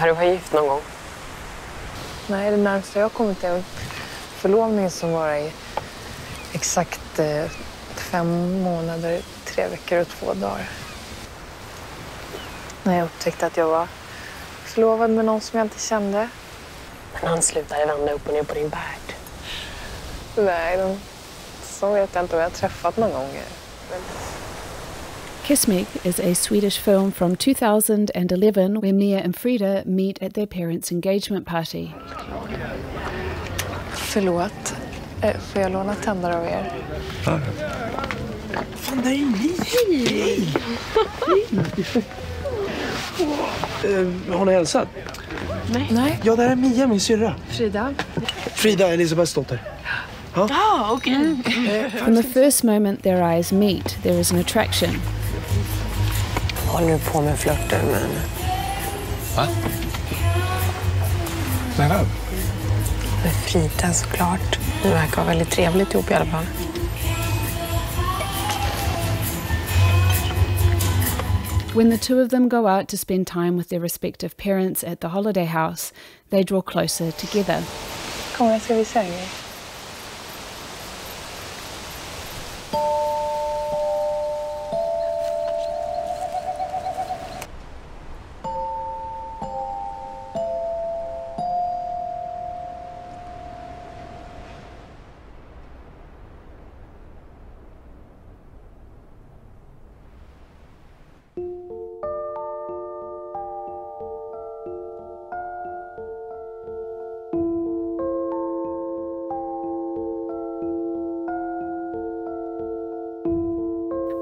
Har du varit gift någon gång? Nej, det närmaste jag har kommit är en förlovning som var i exakt eh, fem månader, tre veckor och två dagar. När jag upptäckte att jag var förlovad med någon som jag inte kände. Men han slutade vända upp och ner på din värld. Nej, de, så vet jag inte om jag har träffat någon gång. Men... Kiss Me is a Swedish film from 2011 where Mia and Frida meet at their parents' engagement party. Förlåt. Eh, Får jag låna tändare av er? Fan, där är ni! Hej! Eh, Har ni hälsat? Nej. Ja, där är Mia, min syrra. Frida? Frida, Elisabeths dotter. From the first moment their eyes meet, there is an attraction. Håller du på med flörter med henne? Va? Menar du? Med Frida såklart. Ni verkar ha väldigt trevligt ihop i alla fall. When the two of them go out to spend time with their respective parents at the holiday house, they draw closer together. Kom, jag ska visa er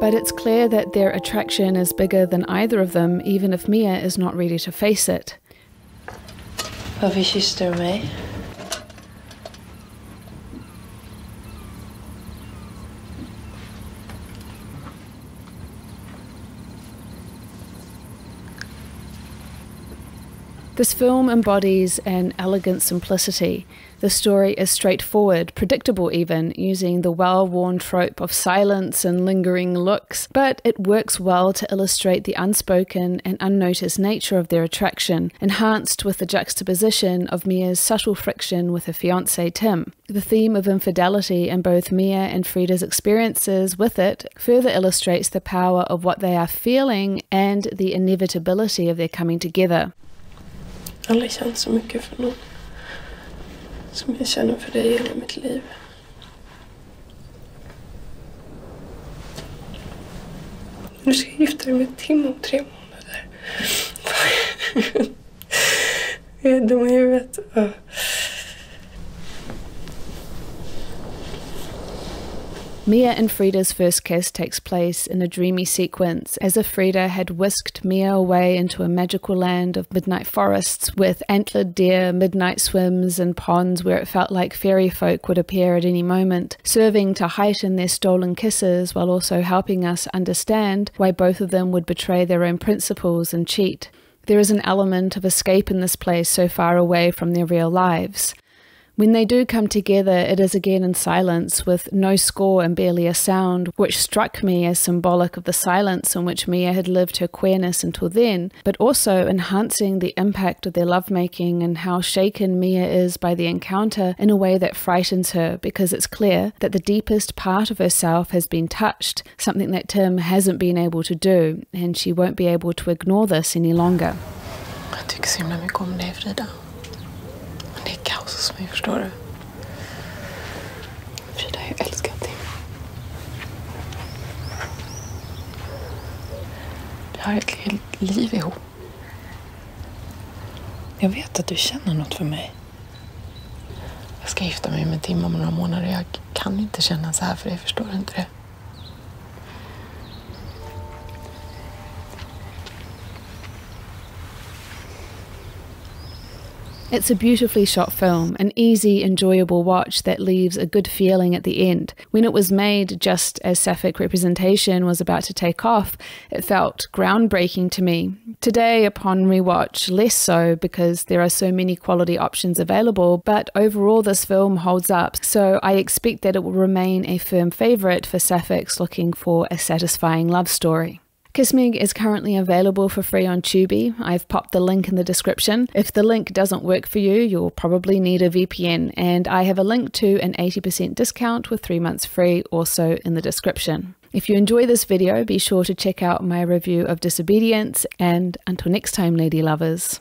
But it's clear that their attraction is bigger than either of them, even if Mia is not ready to face it. Varför kysste du? This film embodies an elegant simplicity. The story is straightforward, predictable even, using the well worn trope of silence and lingering looks, but it works well to illustrate the unspoken and unnoticed nature of their attraction, enhanced with the juxtaposition of Mia's subtle friction with her fiance Tim. The theme of infidelity in both Mia and Frida's experiences with it further illustrates the power of what they are feeling and the inevitability of their coming together. Aldrig känt så mycket för någon som jag känner för dig i hela mitt liv. Du ska gifta dig med Tim om tre månader. jag är dum i huvudet. Mia and Frida's first kiss takes place in a dreamy sequence, as if Frida had whisked Mia away into a magical land of midnight forests with antlered deer, midnight swims, and ponds where it felt like fairy folk would appear at any moment, serving to heighten their stolen kisses while also helping us understand why both of them would betray their own principles and cheat. There is an element of escape in this place so far away from their real lives. When they do come together, it is again in silence, with no score and barely a sound, which struck me as symbolic of the silence in which Mia had lived her queerness until then, but also enhancing the impact of their lovemaking and how shaken Mia is by the encounter in a way that frightens her because it's clear that the deepest part of herself has been touched, something that Tim hasn't been able to do, and she won't be able to ignore this any longer. Jag tycker så det är kaos hos mig, förstår du? Frida, jag älskar dig. Vi har ett helt liv ihop. Jag vet att du känner något för mig. Jag ska gifta mig med Tim om några månader. Jag kan inte känna så här för dig, förstår du inte det? It's a beautifully shot film, an easy, enjoyable watch that leaves a good feeling at the end. When it was made just as Sapphic representation was about to take off, it felt groundbreaking to me. Today, upon rewatch, less so because there are so many quality options available, but overall, this film holds up, so I expect that it will remain a firm favourite for Sapphics looking for a satisfying love story. Kyss Mig is currently available for free on Tubi. I've popped the link in the description. If the link doesn't work for you, you'll probably need a VPN, and I have a link to an 80% discount with three months free also in the description. If you enjoy this video, be sure to check out my review of Disobedience, and until next time, lady lovers.